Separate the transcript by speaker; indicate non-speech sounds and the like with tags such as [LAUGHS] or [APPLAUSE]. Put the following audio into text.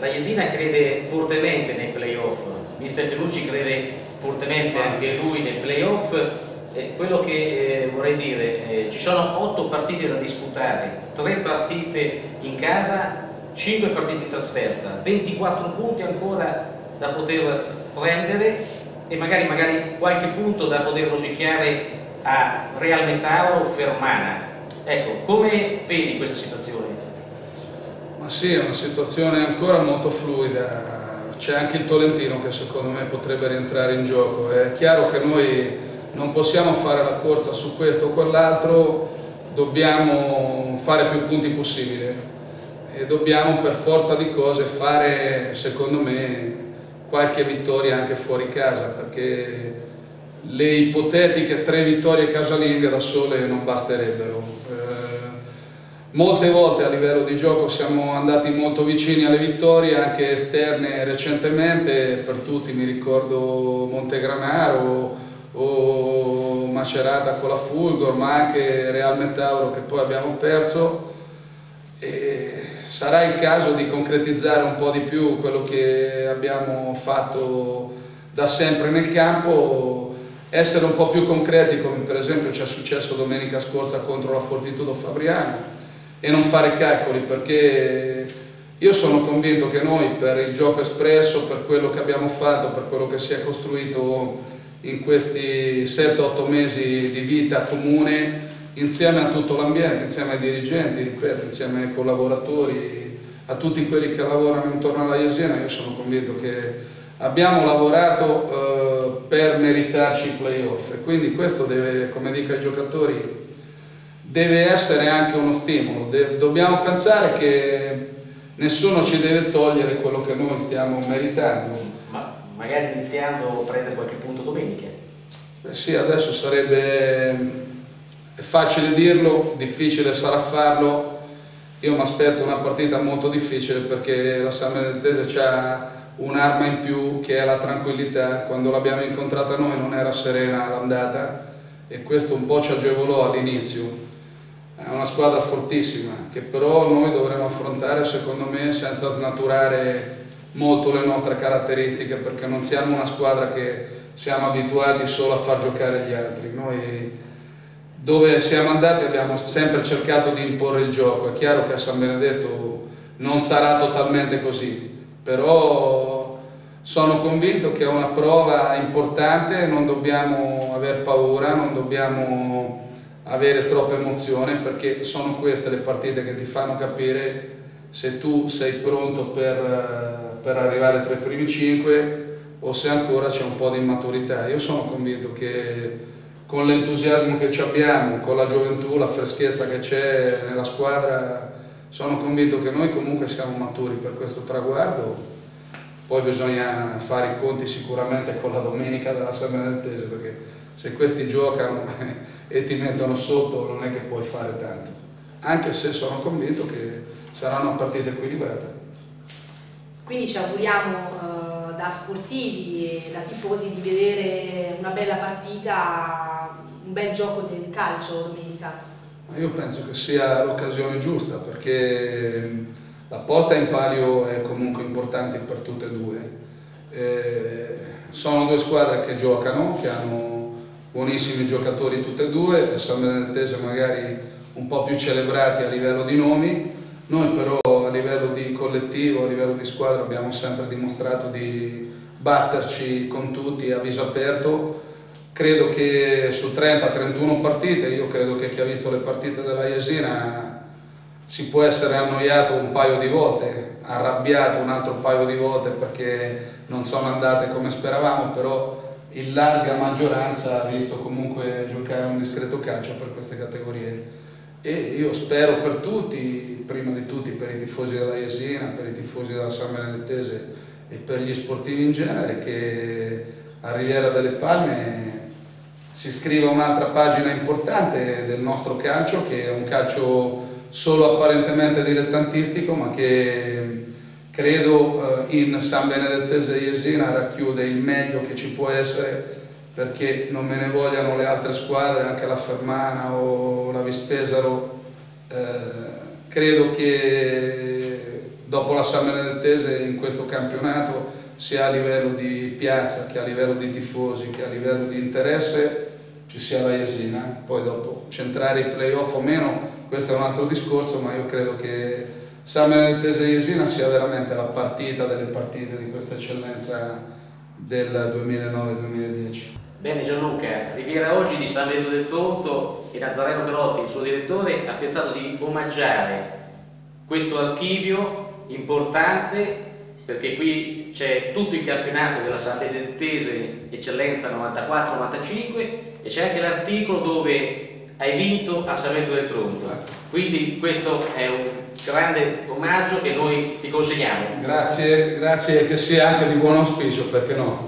Speaker 1: la Jesina crede fortemente nei playoff, mister Felucci crede fortemente anche lui nei playoff. Quello che eh, vorrei dire, eh, ci sono otto partite da disputare, tre partite in casa, cinque partite in trasferta, 24 punti ancora da poter prendere e magari, magari qualche punto da poter rosicchiare a Real Metauro o Fermana. Ecco, come vedi questa situazione?
Speaker 2: Ma sì, è una situazione ancora molto fluida. C'è anche il Tolentino che secondo me potrebbe rientrare in gioco. È chiaro che noi non possiamo fare la corsa su questo o quell'altro, dobbiamo fare più punti possibile e dobbiamo per forza di cose fare, secondo me, qualche vittoria anche fuori casa perché le ipotetiche tre vittorie casalinghe da sole non basterebbero. Molte volte a livello di gioco siamo andati molto vicini alle vittorie, anche esterne recentemente, per tutti mi ricordo Montegranaro o Macerata con la Fulgor, ma anche Real Metauro che poi abbiamo perso. E sarà il caso di concretizzare un po' di più quello che abbiamo fatto da sempre nel campo, essere un po' più concreti come per esempio ci è successo domenica scorsa contro la Fortitudo Fabriana e non fare calcoli perché io sono convinto che noi per il gioco espresso, per quello che abbiamo fatto, per quello che si è costruito in questi 7-8 mesi di vita comune insieme a tutto l'ambiente, insieme ai dirigenti, ripeto, insieme ai collaboratori, a tutti quelli che lavorano intorno alla Iesena, io sono convinto che abbiamo lavorato eh, per meritarci i playoff. E quindi questo deve, come dico ai giocatori, deve essere anche uno stimolo. Dobbiamo pensare che nessuno ci deve togliere quello che noi stiamo meritando.
Speaker 1: Ma magari iniziando a prendere qualche punto domenica?
Speaker 2: Beh sì, adesso sarebbe facile dirlo, difficile sarà farlo. Io mi aspetto una partita molto difficile perché la San Benedetto ha un'arma in più che è la tranquillità. Quando l'abbiamo incontrata noi non era serena l'andata e questo un po' ci agevolò all'inizio. È una squadra fortissima che però noi dovremo affrontare secondo me senza snaturare molto le nostre caratteristiche perché non siamo una squadra che siamo abituati solo a far giocare gli altri. Noi dove siamo andati abbiamo sempre cercato di imporre il gioco, è chiaro che a San Benedetto non sarà totalmente così, però sono convinto che è una prova importante, non dobbiamo aver paura, non dobbiamo avere troppa emozione perché sono queste le partite che ti fanno capire se tu sei pronto per, per arrivare tra i primi cinque o se ancora c'è un po' di immaturità. Io sono convinto che con l'entusiasmo che abbiamo, con la gioventù, la freschezza che c'è nella squadra, sono convinto che noi comunque siamo maturi per questo traguardo. Poi bisogna fare i conti sicuramente con la domenica della San Benedetese, perché se questi giocano [LAUGHS] e ti mettono sotto non è che puoi fare tanto. Anche se sono convinto che sarà una partita equilibrata.
Speaker 3: Quindi ci auguriamo eh, da sportivi e da tifosi di vedere una bella partita un bel gioco del calcio domenica?
Speaker 2: Io penso che sia l'occasione giusta perché la posta in palio è comunque importante per tutte e due. Eh, sono due squadre che giocano, che hanno buonissimi giocatori tutte e due, San Benedettese magari un po' più celebrati a livello di nomi, noi però a livello di collettivo, a livello di squadra abbiamo sempre dimostrato di batterci con tutti a viso aperto. Credo che su 30-31 partite, io credo che chi ha visto le partite della Jesina si può essere annoiato un paio di volte, arrabbiato un altro paio di volte perché non sono andate come speravamo, però in larga maggioranza ha visto comunque giocare un discreto calcio per queste categorie. E io spero per tutti, prima di tutti per i tifosi della Jesina, per i tifosi della San Benedettese e per gli sportivi in genere che a Riviera delle Palme si scrive un'altra pagina importante del nostro calcio che è un calcio solo apparentemente dilettantistico ma che credo eh, in San Benedettese Jesina racchiude il meglio che ci può essere perché non me ne vogliano le altre squadre, anche la Fermana o la Vispesaro, eh, credo che dopo la San Benedettese in questo campionato sia a livello di piazza che a livello di tifosi che a livello di interesse ci sia la Jesina poi dopo centrare i playoff o meno questo è un altro discorso ma io credo che San Benedettese Jesina sia veramente la partita delle partite di questa eccellenza del 2009-2010
Speaker 1: Bene Gianluca, Riviera oggi di San Benedetto del Tronto e Nazareno Perotti, il suo direttore, ha pensato di omaggiare questo archivio importante perché qui c'è tutto il campionato della San Benedettese Eccellenza 94-95 e c'è anche l'articolo dove hai vinto a San Benedetto del Tronto. Quindi questo è un grande omaggio che noi ti consegniamo.
Speaker 2: Grazie, grazie che sia anche di buon auspicio, perché no?